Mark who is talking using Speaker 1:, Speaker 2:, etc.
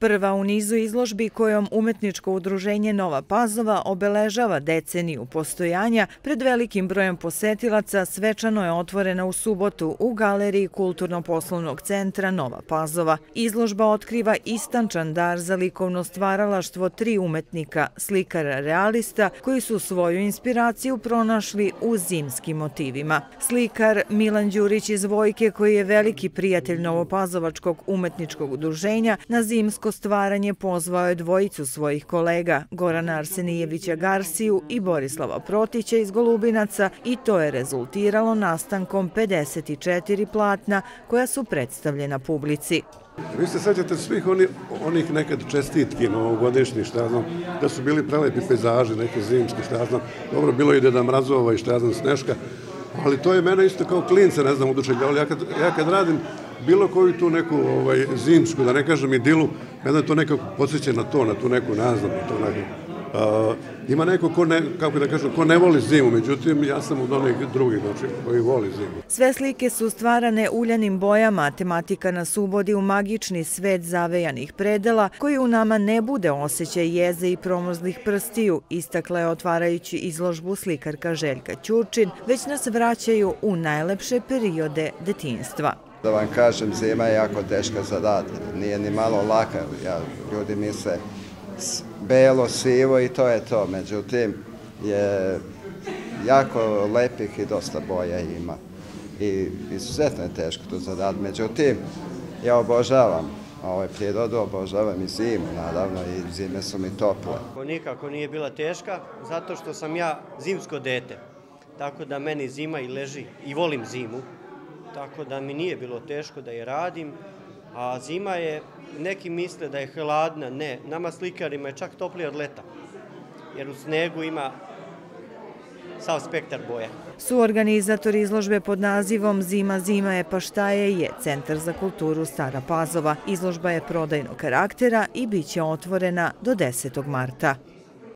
Speaker 1: Prva u nizu izložbi kojom umetničko udruženje Nova Pazova obeležava deceniju postojanja pred velikim brojem posetilaca svečano je otvorena u subotu u galeriji Kulturno-poslovnog centra Nova Pazova. Izložba otkriva istančan dar za likovno stvaralaštvo tri umetnika, slikara realista, koji su svoju inspiraciju pronašli u zimskim motivima. Slikar Milan Đurić iz Vojke, koji je veliki prijatelj Novopazovačkog umetničkog udruženja, na zimsko Svjetsko stvaranje pozvao je dvojicu svojih kolega, Gorana Arsenijevića Garsiju i Borislava Protića iz Golubinaca i to je rezultiralo nastankom 54 platna koja su predstavljena publici.
Speaker 2: Vi se sećate svih onih nekad čestitki novogodišnjih, šta ja znam, da su bili prelepi pejzaži, neke zimski, šta ja znam, dobro, bilo i Deda Mrazova i šta ja znam, Sneška, ali to je mene isto kao klinca, ne znam, udučenje, ali ja kad radim bilo koju tu neku ovaj, zimsku, da ne kažem i dilu, jedna to nekako podsjeća na to, na tu neku naznam, to nekako. Uh, ima neko ko ne, kako da kažem, ko ne voli zimu, međutim, ja sam od onih drugih znači, koji voli zimu.
Speaker 1: Sve slike su stvarane uljanim bojama, tematika nas uvodi u magični svet zavejanih predela, koji u nama ne bude osjećaj jeze i promozlih prstiju, istakle otvarajući izložbu slikarka Željka Ćurčin, već nas vraćaju u najlepše periode detinstva.
Speaker 3: Da vam kažem, zima je jako teška za rad, nije ni malo laka, ja, ljudi misle belo, sivo i to je to, međutim je jako lepih i dosta boja ima i izuzetno je teško to zadat. međutim ja obožavam ovaj prirodu, obožavam i zimu, naravno, i zime su mi tople.
Speaker 4: Nikako nije bila teška, zato što sam ja zimsko dete, tako da meni zima i leži i volim zimu tako da mi nije bilo teško da je radim, a zima je, neki misle da je hladna, ne, nama slikarima je čak toplije od leta, jer u snegu ima sav spektar boja.
Speaker 1: Suorganizator izložbe pod nazivom Zima, zima je pa šta je je Centar za kulturu Stara Pazova. Izložba je prodajnog karaktera i bit će otvorena do 10. marta.